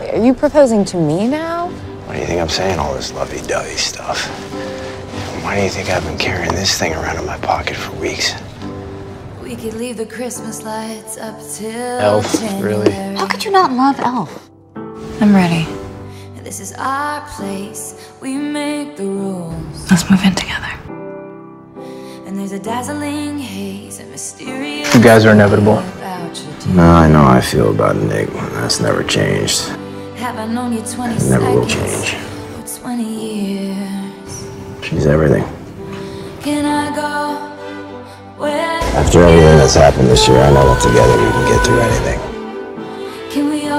Are you proposing to me now? Why do you think I'm saying all this lovey-dovey stuff? Why do you think I've been carrying this thing around in my pocket for weeks? We could leave the Christmas lights up till Elf, really? How could you not love Elf? I'm ready. This is our place. We make the rules. Let's move in together. And there's a dazzling haze and mysterious. You guys are inevitable. No, I know how I feel about Nic. and That's never changed. Have I known you 20 It never will seconds change. or 20 years? She's everything. Can I go where? After everything that's happened this year, I know that together we can get through anything. Can we You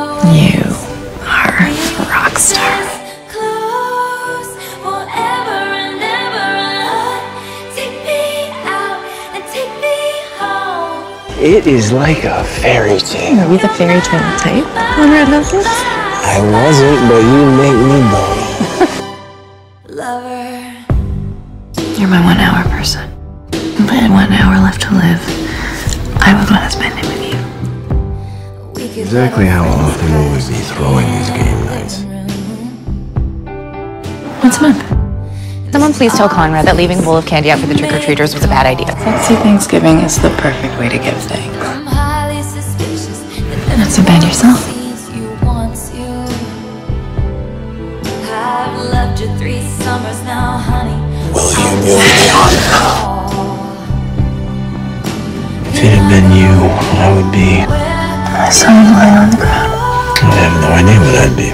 are a rock star. close forever and ever? and Take me out and take me home. It is like a fairy tale. Are we the fairy tale type on Red Houses? I wasn't, but you make me bone. Lover. You're my one hour person. If I had one hour left to live, I would want to spend it with you. We could Exactly how often will we be throwing these game nights? Once a month. Someone please tell Conrad that leaving a bowl of candy out for the trick-or-treaters was a bad idea. Sexy Thanksgiving is the perfect way to give thanks. I'm highly suspicious that Not so bad yourself. You three summers now, honey. Will you really be honest? If it had been you, I would be. I saw you lying on the ground. I have no idea what I'd be.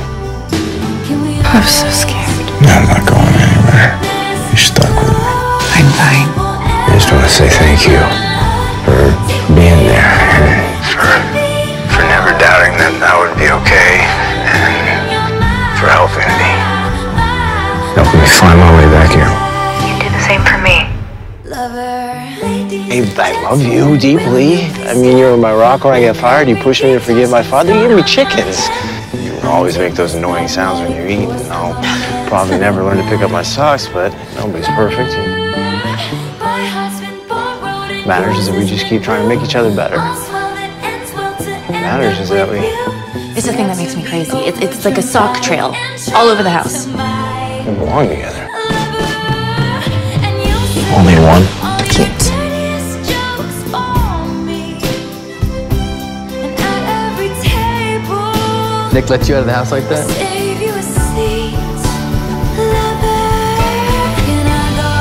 I was so scared. I'm not going anywhere. You're stuck with me. I'm fine. I just want to say thank you for Helping me find my way back here. You did the same for me. Lover. Hey, I love you deeply. I mean, you were my rock when I got fired. You pushed me to forgive my father. You gave me chickens. You always make those annoying sounds when you're eating. I'll probably never learn to pick up my socks, but nobody's perfect. My heart's been borrowed Matters is that we just keep trying to make each other better. Matters is that we. It's the thing that makes me crazy. It's, it's like a sock trail all over the house. We belong together. Only one. Cute. Nic let you out of the house like that? Save you a seat, lover. Can I go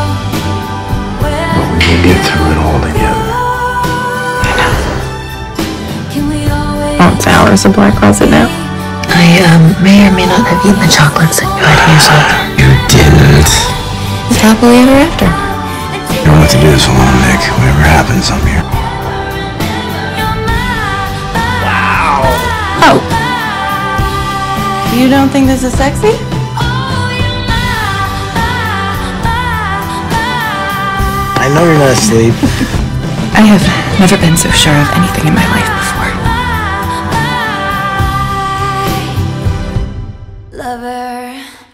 where? We'll get through it all together. Can we always Oh, it's hours of Black Closet now. I um, may or may not have eaten the chocolates that you had here, so You didn't. it's happily ever after. You don't have to do this alone, Nic. Whatever happens, I'm here. Wow. Oh. You don't think this is sexy? I know you're not asleep. I have never been so sure of anything in my life lover.